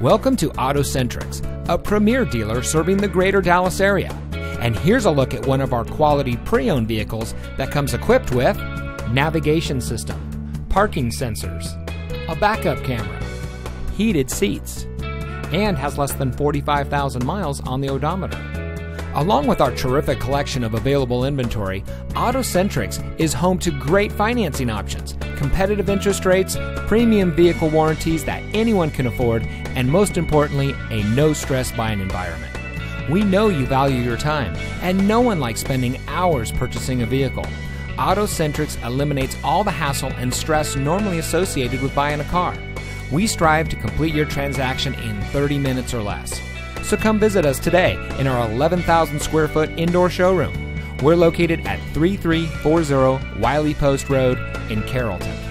Welcome to AutoCentrix, a premier dealer serving the greater Dallas area. And here's a look at one of our quality pre owned vehicles that comes equipped with navigation system, parking sensors, a backup camera, heated seats, and has less than 45,000 miles on the odometer. Along with our terrific collection of available inventory, AutoCentrix is home to great financing options, competitive interest rates, premium vehicle warranties that anyone can afford, and most importantly, a no stress buying environment. We know you value your time, and no one likes spending hours purchasing a vehicle. AutoCentrix eliminates all the hassle and stress normally associated with buying a car. We strive to complete your transaction in 30 minutes or less. So come visit us today in our 11,000 square foot indoor showroom. We're located at 3340 Wiley Post Road in Carrollton.